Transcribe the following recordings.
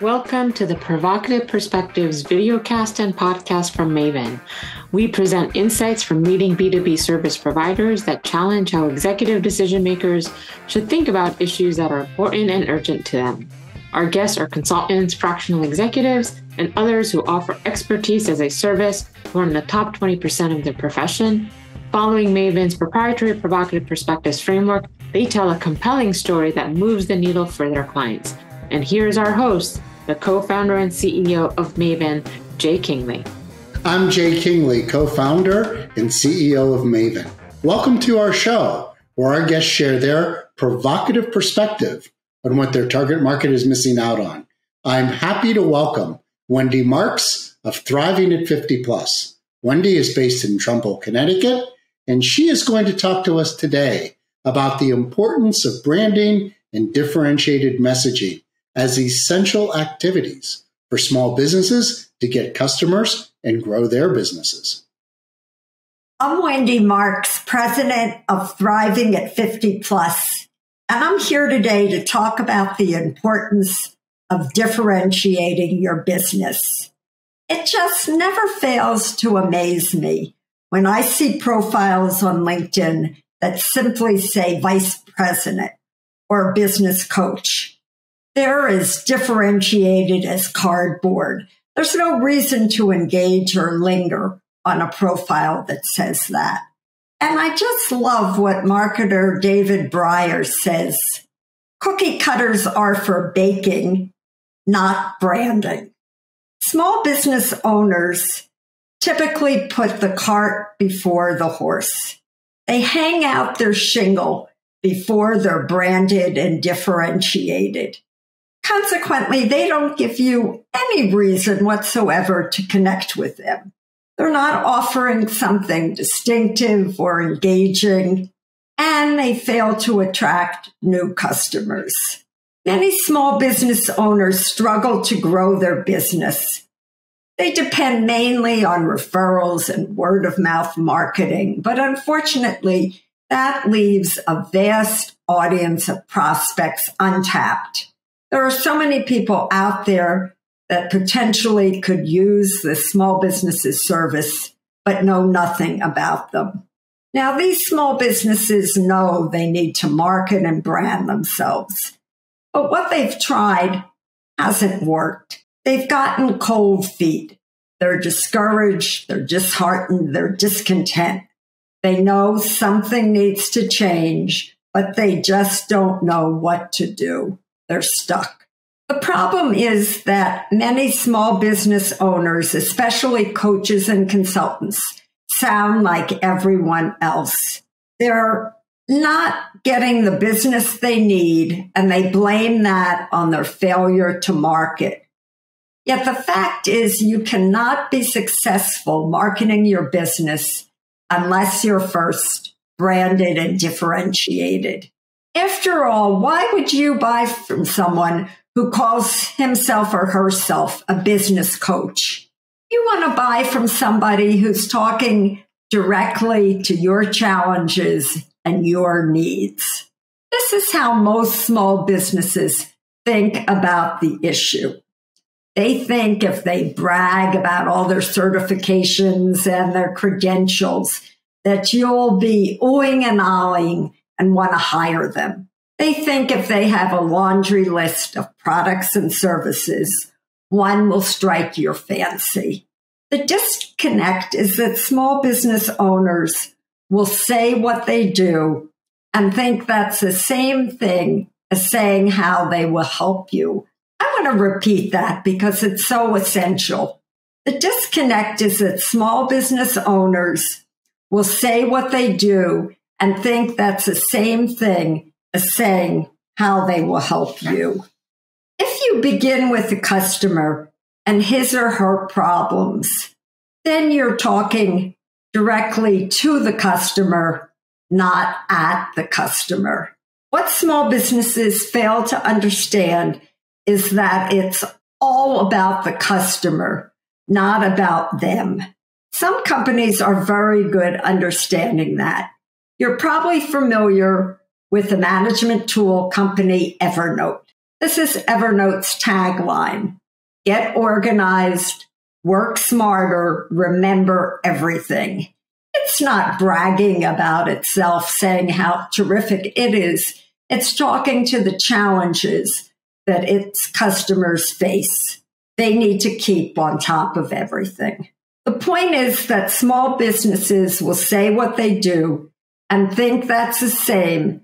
Welcome to the Provocative Perspectives videocast and podcast from Maven. We present insights from leading B2B service providers that challenge how executive decision makers should think about issues that are important and urgent to them. Our guests are consultants, fractional executives, and others who offer expertise as a service who are in the top 20% of their profession. Following Maven's proprietary Provocative Perspectives framework, they tell a compelling story that moves the needle for their clients. And here's our host, the co founder and CEO of Maven, Jay Kingley. I'm Jay Kingley, co founder and CEO of Maven. Welcome to our show, where our guests share their provocative perspective on what their target market is missing out on. I'm happy to welcome Wendy Marx of Thriving at 50 Plus. Wendy is based in Trumbull, Connecticut, and she is going to talk to us today about the importance of branding and differentiated messaging as essential activities for small businesses to get customers and grow their businesses. I'm Wendy Marx, president of Thriving at 50 Plus, and I'm here today to talk about the importance of differentiating your business. It just never fails to amaze me when I see profiles on LinkedIn that simply say vice president or business coach they're as differentiated as cardboard. There's no reason to engage or linger on a profile that says that. And I just love what marketer David Brier says. Cookie cutters are for baking, not branding. Small business owners typically put the cart before the horse. They hang out their shingle before they're branded and differentiated. Consequently, they don't give you any reason whatsoever to connect with them. They're not offering something distinctive or engaging, and they fail to attract new customers. Many small business owners struggle to grow their business. They depend mainly on referrals and word of mouth marketing, but unfortunately, that leaves a vast audience of prospects untapped. There are so many people out there that potentially could use the small businesses service, but know nothing about them. Now, these small businesses know they need to market and brand themselves, but what they've tried hasn't worked. They've gotten cold feet. They're discouraged. They're disheartened. They're discontent. They know something needs to change, but they just don't know what to do they're stuck. The problem is that many small business owners, especially coaches and consultants, sound like everyone else. They're not getting the business they need and they blame that on their failure to market. Yet the fact is you cannot be successful marketing your business unless you're first branded and differentiated. After all, why would you buy from someone who calls himself or herself a business coach? You want to buy from somebody who's talking directly to your challenges and your needs. This is how most small businesses think about the issue. They think if they brag about all their certifications and their credentials, that you'll be oohing and ahhing and want to hire them. They think if they have a laundry list of products and services, one will strike your fancy. The disconnect is that small business owners will say what they do and think that's the same thing as saying how they will help you. I want to repeat that because it's so essential. The disconnect is that small business owners will say what they do and think that's the same thing as saying how they will help you. If you begin with the customer and his or her problems, then you're talking directly to the customer, not at the customer. What small businesses fail to understand is that it's all about the customer, not about them. Some companies are very good understanding that. You're probably familiar with the management tool company Evernote. This is Evernote's tagline. Get organized, work smarter, remember everything. It's not bragging about itself, saying how terrific it is. It's talking to the challenges that its customers face. They need to keep on top of everything. The point is that small businesses will say what they do and think that's the same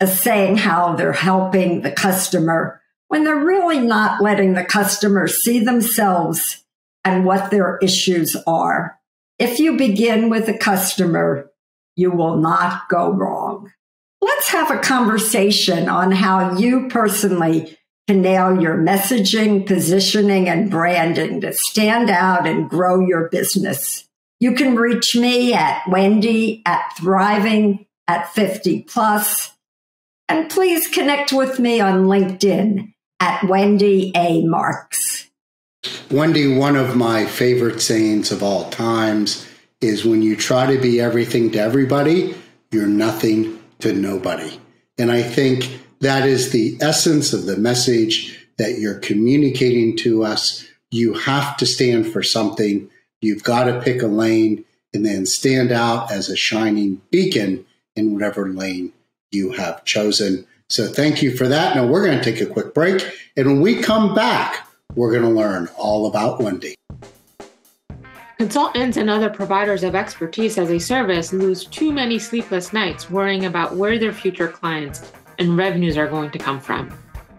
as saying how they're helping the customer when they're really not letting the customer see themselves and what their issues are. If you begin with a customer, you will not go wrong. Let's have a conversation on how you personally can nail your messaging, positioning, and branding to stand out and grow your business. You can reach me at Wendy at thriving at 50 plus. And please connect with me on LinkedIn at Wendy A. Marx. Wendy, one of my favorite sayings of all times is when you try to be everything to everybody, you're nothing to nobody. And I think that is the essence of the message that you're communicating to us. You have to stand for something. You've got to pick a lane and then stand out as a shining beacon in whatever lane you have chosen. So thank you for that. Now we're going to take a quick break. And when we come back, we're going to learn all about Wendy. Consultants and other providers of expertise as a service lose too many sleepless nights worrying about where their future clients and revenues are going to come from.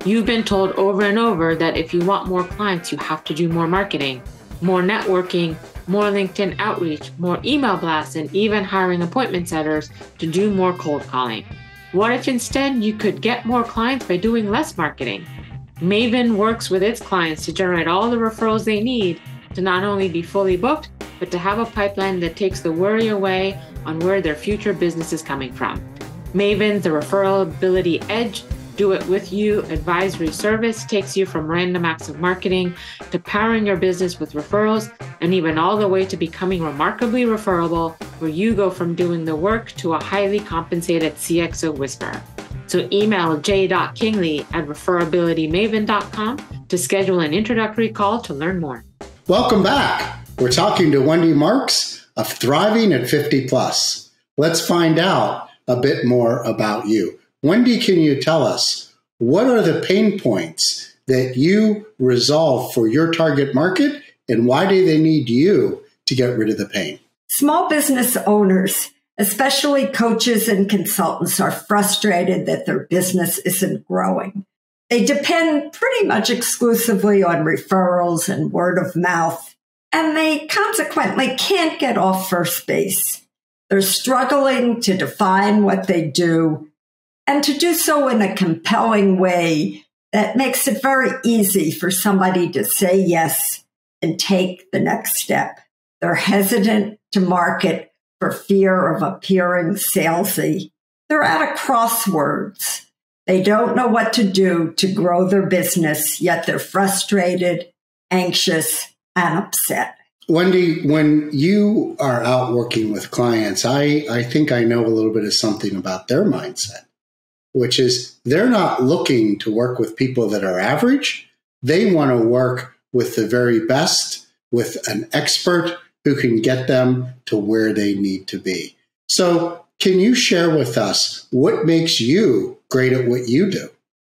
You've been told over and over that if you want more clients, you have to do more marketing, more networking, more LinkedIn outreach, more email blasts, and even hiring appointment setters to do more cold calling. What if instead you could get more clients by doing less marketing? Maven works with its clients to generate all the referrals they need to not only be fully booked, but to have a pipeline that takes the worry away on where their future business is coming from. Maven's the referability edge do it with you advisory service takes you from random acts of marketing to powering your business with referrals and even all the way to becoming remarkably referable, where you go from doing the work to a highly compensated CXO whisperer. So email j.kingley at referabilitymaven.com to schedule an introductory call to learn more. Welcome back. We're talking to Wendy Marx of Thriving at 50 Plus. Let's find out a bit more about you. Wendy, can you tell us what are the pain points that you resolve for your target market and why do they need you to get rid of the pain? Small business owners Especially coaches and consultants are frustrated that their business isn't growing. They depend pretty much exclusively on referrals and word of mouth, and they consequently can't get off first base. They're struggling to define what they do and to do so in a compelling way that makes it very easy for somebody to say yes and take the next step. They're hesitant to market for fear of appearing salesy. They're at a crossroads. They don't know what to do to grow their business, yet they're frustrated, anxious, and upset. Wendy, when you are out working with clients, I, I think I know a little bit of something about their mindset, which is they're not looking to work with people that are average. They want to work with the very best, with an expert who can get them to where they need to be. So, can you share with us what makes you great at what you do?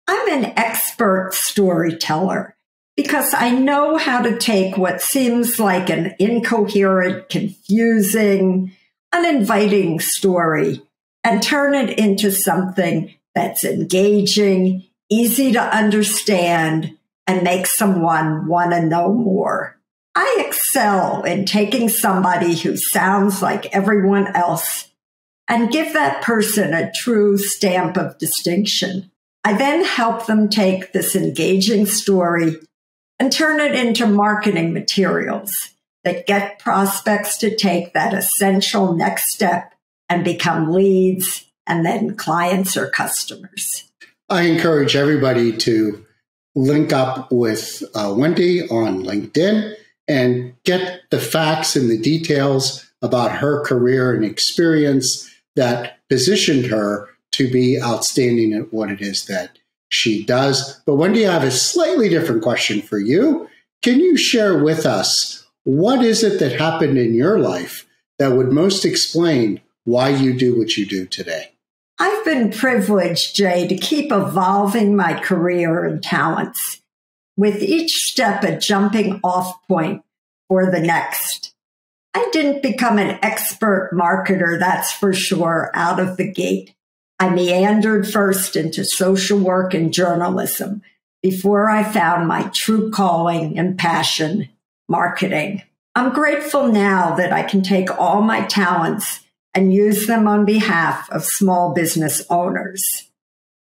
I'm an expert storyteller because I know how to take what seems like an incoherent, confusing, uninviting story and turn it into something that's engaging, easy to understand, and makes someone want to know more. I excel in taking somebody who sounds like everyone else and give that person a true stamp of distinction. I then help them take this engaging story and turn it into marketing materials that get prospects to take that essential next step and become leads and then clients or customers. I encourage everybody to link up with uh, Wendy on LinkedIn and get the facts and the details about her career and experience that positioned her to be outstanding at what it is that she does. But Wendy, I have a slightly different question for you. Can you share with us what is it that happened in your life that would most explain why you do what you do today? I've been privileged, Jay, to keep evolving my career and talents, with each step a jumping off point for the next. I didn't become an expert marketer, that's for sure, out of the gate. I meandered first into social work and journalism before I found my true calling and passion, marketing. I'm grateful now that I can take all my talents and use them on behalf of small business owners.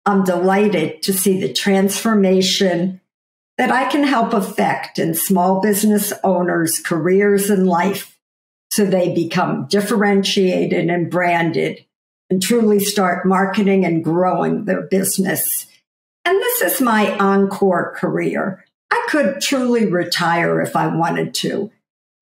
I'm delighted to see the transformation that I can help affect in small business owners' careers and life so they become differentiated and branded and truly start marketing and growing their business. And this is my encore career. I could truly retire if I wanted to.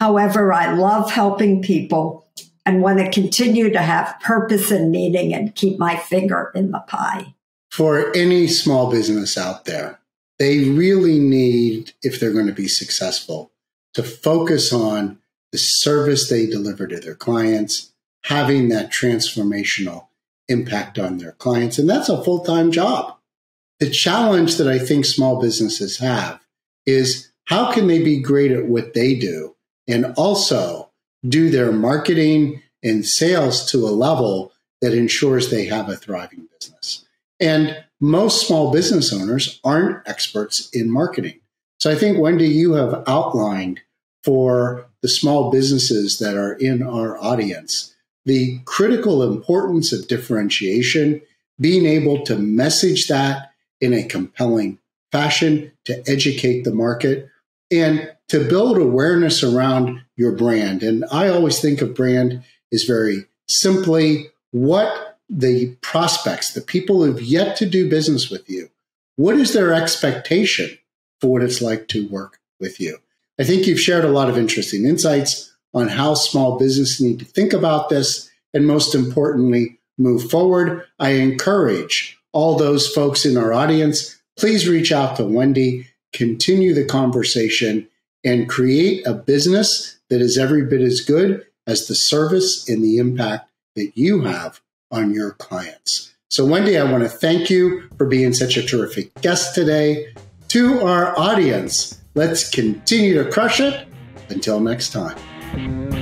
However, I love helping people and want to continue to have purpose and meaning and keep my finger in the pie. For any small business out there, they really need, if they're going to be successful, to focus on the service they deliver to their clients, having that transformational impact on their clients. And that's a full time job. The challenge that I think small businesses have is how can they be great at what they do and also do their marketing and sales to a level that ensures they have a thriving business. And most small business owners aren't experts in marketing. So I think, Wendy, you have outlined for the small businesses that are in our audience the critical importance of differentiation, being able to message that in a compelling fashion to educate the market and to build awareness around your brand. And I always think of brand as very simply what the prospects, the people who've yet to do business with you, what is their expectation for what it's like to work with you? I think you've shared a lot of interesting insights on how small businesses need to think about this and most importantly, move forward. I encourage all those folks in our audience, please reach out to Wendy, continue the conversation, and create a business that is every bit as good as the service and the impact that you have on your clients. So, Wendy, I want to thank you for being such a terrific guest today. To our audience, let's continue to crush it. Until next time.